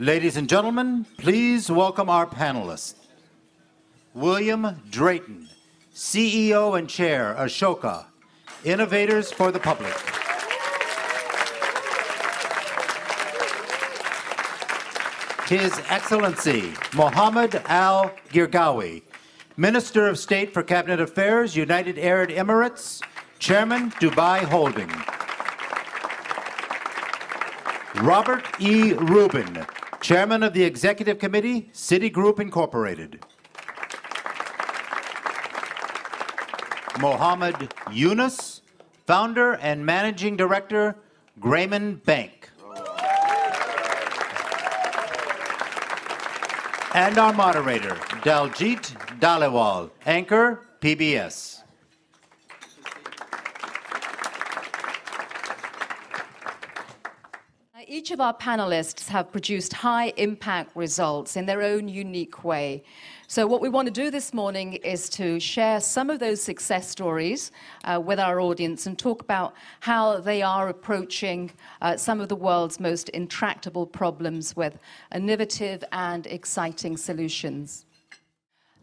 Ladies and gentlemen, please welcome our panelists. William Drayton, CEO and Chair, Ashoka, Innovators for the Public. His Excellency Mohammed Al Gergawi, Minister of State for Cabinet Affairs, United Arab Emirates, Chairman, Dubai Holding. Robert E. Rubin, Chairman of the Executive Committee, Citigroup Incorporated. Muhammad Yunus, Founder and Managing Director, Grameen Bank. And our moderator, Daljit Dhaliwal, Anchor, PBS. Each of our panelists have produced high impact results in their own unique way. So what we want to do this morning is to share some of those success stories uh, with our audience and talk about how they are approaching uh, some of the world's most intractable problems with innovative and exciting solutions.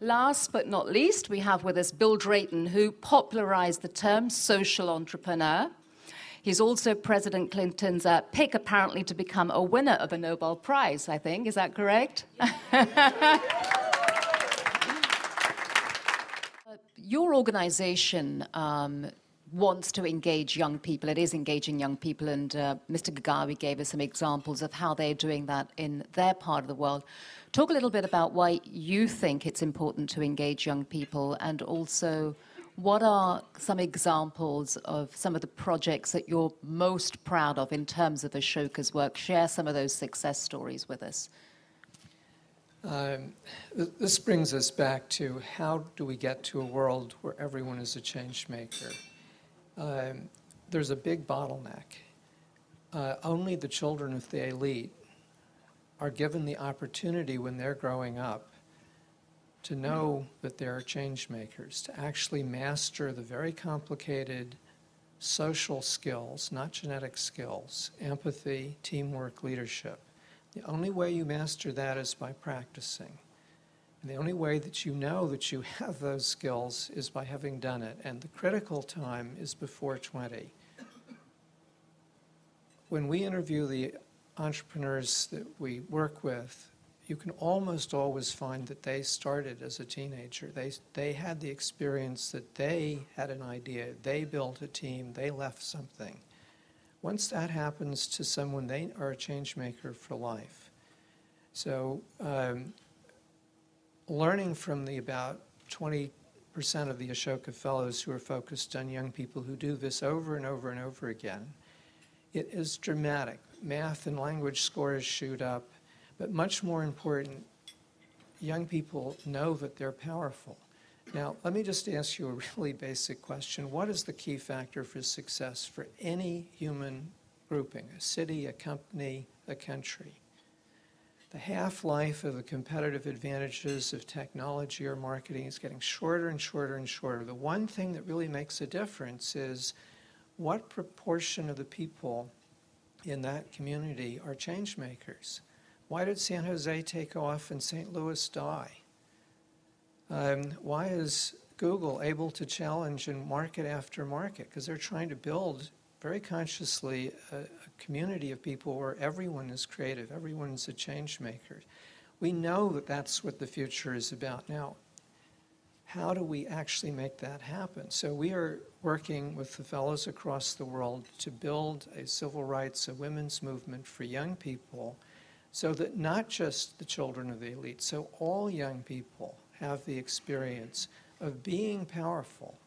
Last but not least, we have with us Bill Drayton, who popularized the term social entrepreneur. He's also President Clinton's uh, pick, apparently, to become a winner of a Nobel Prize, I think. Is that correct? your organization um, wants to engage young people. It is engaging young people, and uh, Mr. Gergawi gave us some examples of how they're doing that in their part of the world. Talk a little bit about why you think it's important to engage young people, and also what are some examples of some of the projects that you're most proud of in terms of Ashoka's work? Share some of those success stories with us. Um, this brings us back to how do we get to a world where everyone is a change maker? Um, there's a big bottleneck. Uh, only the children of the elite are given the opportunity when they're growing up to know that they're change makers, to actually master the very complicated social skills, not genetic skills, empathy, teamwork, leadership. The only way you master that is by practicing. And the only way that you know that you have those skills is by having done it. And the critical time is before 20. When we interview the entrepreneurs that we work with, you can almost always find that they started as a teenager. They, they had the experience that they had an idea, they built a team, they left something. Once that happens to someone, they are a change maker for life. So, um, learning from the about 20% of the Ashoka Fellows who are focused on young people who do this over and over and over again, it is dramatic. Math and language scores shoot up, but much more important, young people know that they're powerful. Now, let me just ask you a really basic question. What is the key factor for success for any human grouping, a city, a company, a country? The half-life of the competitive advantages of technology or marketing is getting shorter and shorter and shorter. The one thing that really makes a difference is what proportion of the people in that community are change makers. Why did San Jose take off and St. Louis die? Um, why is Google able to challenge in market after market? Because they're trying to build very consciously a, a, community of people where everyone is creative, everyone's a change maker. We know that that's what the future is about. Now, how do we actually make that happen? So we are working with the fellows across the world to build a civil rights, a women's movement for young people so that not just the children of the elite, so all young people have the experience of being powerful,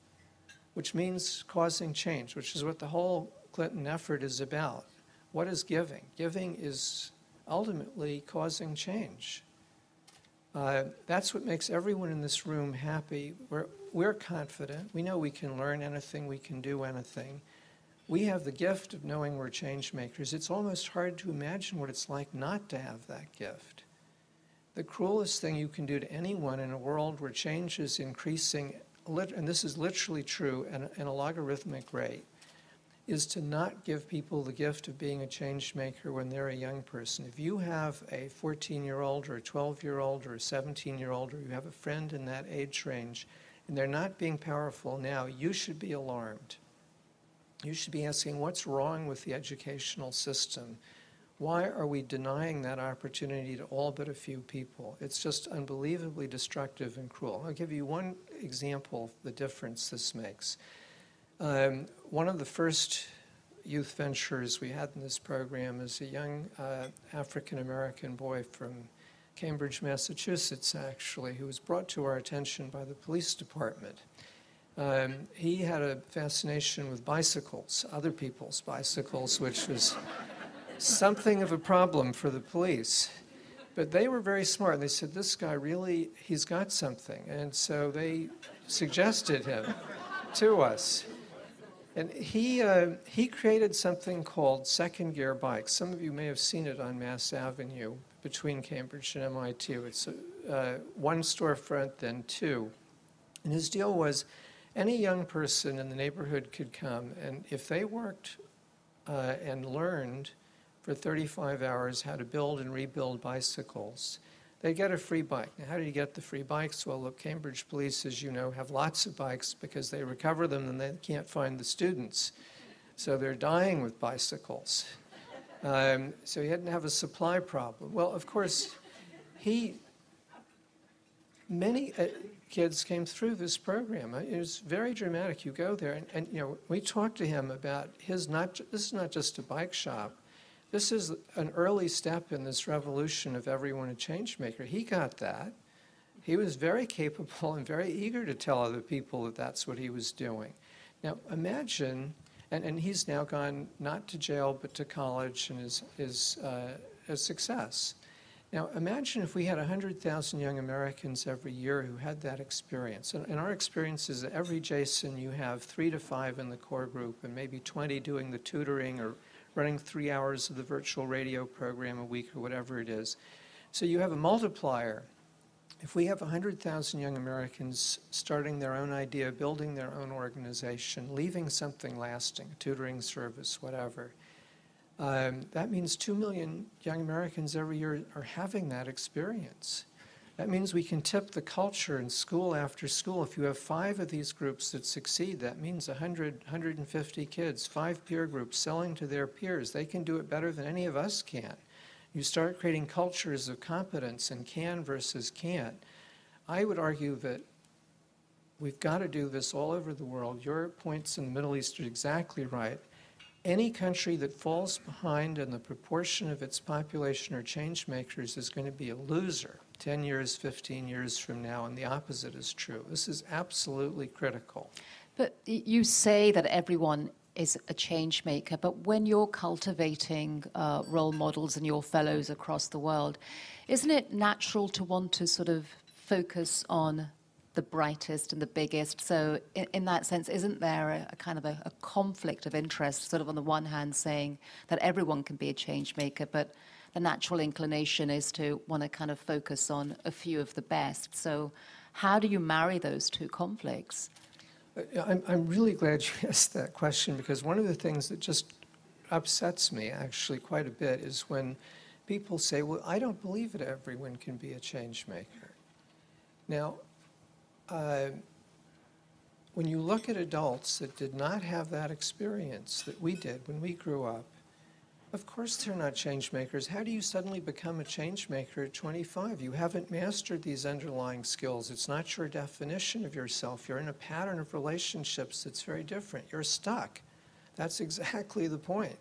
which means causing change, which is what the whole Clinton effort is about. What is giving? Giving is ultimately causing change. Uh, that's what makes everyone in this room happy. We're, we're confident. We know we can learn anything, we can do anything. We have the gift of knowing we're change makers. It's almost hard to imagine what it's like not to have that gift. The cruelest thing you can do to anyone in a world where change is increasing, and this is literally true, at a logarithmic rate, is to not give people the gift of being a change maker when they're a young person. If you have a 14-year-old or a 12-year-old or a 17-year-old, or you have a friend in that age range, and they're not being powerful now, you should be alarmed. You should be asking, what's wrong with the educational system? Why are we denying that opportunity to all but a few people? It's just unbelievably destructive and cruel. I'll give you one example of the difference this makes. Um, one of the first youth ventures we had in this program is a young uh, African American boy from Cambridge, Massachusetts, actually, who was brought to our attention by the police department. Um, he had a fascination with bicycles, other people's bicycles, which was something of a problem for the police. But they were very smart. They said, This guy really, he's got something. And so they suggested him to us. And he, uh, he created something called second gear bikes. Some of you may have seen it on Mass Avenue between Cambridge and MIT. It's uh, one storefront, then two. And his deal was any young person in the neighborhood could come, and if they worked uh, and learned for 35 hours how to build and rebuild bicycles, they get a free bike. Now, how do you get the free bikes? Well, look, Cambridge police, as you know, have lots of bikes because they recover them and they can't find the students. So they're dying with bicycles. Um, so he had to have a supply problem. Well, of course, he, many uh, kids came through this program. It was very dramatic. You go there, and, and you know, we talked to him about his not. This is not just a bike shop. This is an early step in this revolution of everyone a change maker. He got that. He was very capable and very eager to tell other people that that's what he was doing. Now, imagine, and, and he's now gone not to jail but to college and is, is uh, a success. Now, imagine if we had 100,000 young Americans every year who had that experience. And, and our experience is that every Jason, you have three to five in the core group and maybe 20 doing the tutoring or running three hours of the virtual radio program a week or whatever it is. So you have a multiplier. If we have 100,000 young Americans starting their own idea, building their own organization, leaving something lasting, tutoring service, whatever, um, that means 2 million young Americans every year are having that experience. That means we can tip the culture in school after school. If you have five of these groups that succeed, that means 100, 150 kids, five peer groups selling to their peers. They can do it better than any of us can. You start creating cultures of competence and can versus can't. I would argue that we've got to do this all over the world. Your points in the Middle East are exactly right. Any country that falls behind in the proportion of its population or change makers is going to be a loser. 10 years, 15 years from now, and the opposite is true. This is absolutely critical. But you say that everyone is a change maker, but when you're cultivating uh, role models and your fellows across the world, isn't it natural to want to sort of focus on the brightest and the biggest? So, in, in that sense, isn't there a, a kind of a, a conflict of interest, sort of on the one hand saying that everyone can be a change maker, but the natural inclination is to want to kind of focus on a few of the best. So, how do you marry those two conflicts? Uh, I'm, I'm really glad you asked that question because one of the things that just upsets me actually quite a bit is when people say, Well, I don't believe that everyone can be a change maker. Now, uh, when you look at adults that did not have that experience that we did when we grew up, of course they're not change makers. How do you suddenly become a change maker at 25? You haven't mastered these underlying skills. It's not your definition of yourself. You're in a pattern of relationships that's very different. You're stuck. That's exactly the point.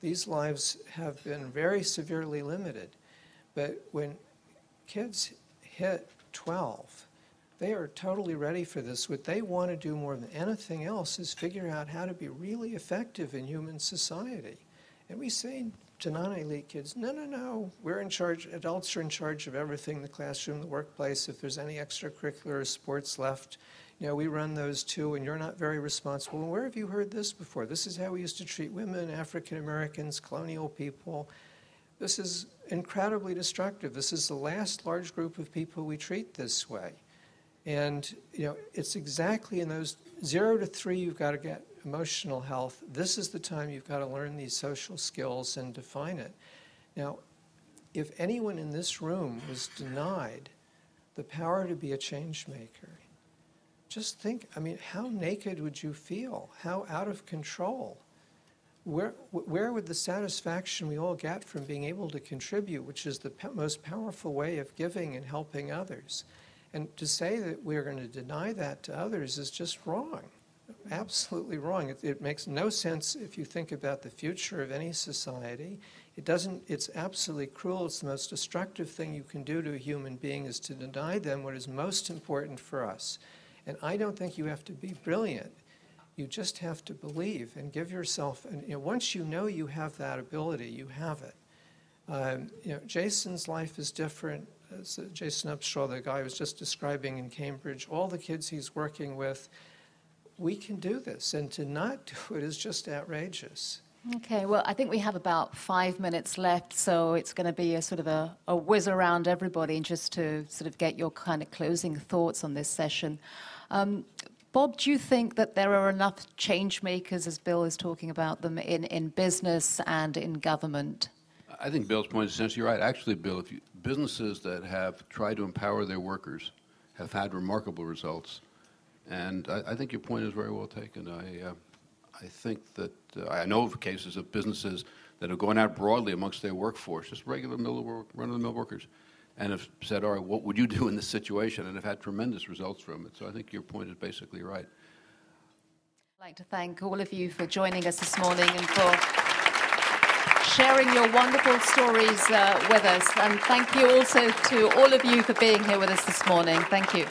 These lives have been very severely limited. But when kids hit 12, they are totally ready for this. What they want to do more than anything else is figure out how to be really effective in human society. And we say to non-elite kids, no, no, no, we're in charge, adults are in charge of everything, the classroom, the workplace. If there's any extracurricular or sports left, you know, we run those too, and you're not very responsible. And where have you heard this before? This is how we used to treat women, African Americans, colonial people. This is incredibly destructive. This is the last large group of people we treat this way. And, you know, it's exactly in those zero to three, you've got to get emotional health, this is the time you've got to learn these social skills and define it. Now, if anyone in this room was denied the power to be a change maker, just think, I mean, how naked would you feel? How out of control? Where, where would the satisfaction we all get from being able to contribute, which is the most powerful way of giving and helping others? And to say that we're going to deny that to others is just wrong, absolutely wrong. It, it makes no sense if you think about the future of any society. It doesn't, it's absolutely cruel. It's the most destructive thing you can do to a human being is to deny them what is most important for us. And I don't think you have to be brilliant. You just have to believe and give yourself, and you know, once you know you have that ability, you have it. Um, you know, Jason's life is different. As, uh, Jason Upshaw, the guy I was just describing in Cambridge, all the kids he's working with, we can do this. And to not do it is just outrageous. Okay, well, I think we have about five minutes left, so it's going to be a sort of a, a whiz around everybody just to sort of get your kind of closing thoughts on this session. Um, Bob, do you think that there are enough change makers, as Bill is talking about them, in, in business and in government? I think Bill's point is essentially right. Actually, Bill, if you, businesses that have tried to empower their workers have had remarkable results, and I, I think your point is very well taken. I, uh, I think that uh, I know of cases of businesses that have gone out broadly amongst their workforce, just regular mill, run-of-the-mill workers, and have said, "All right, what would you do in this situation?" and have had tremendous results from it. So I think your point is basically right. I'd like to thank all of you for joining us this morning and for sharing your wonderful stories uh, with us. And thank you also to all of you for being here with us this morning. Thank you.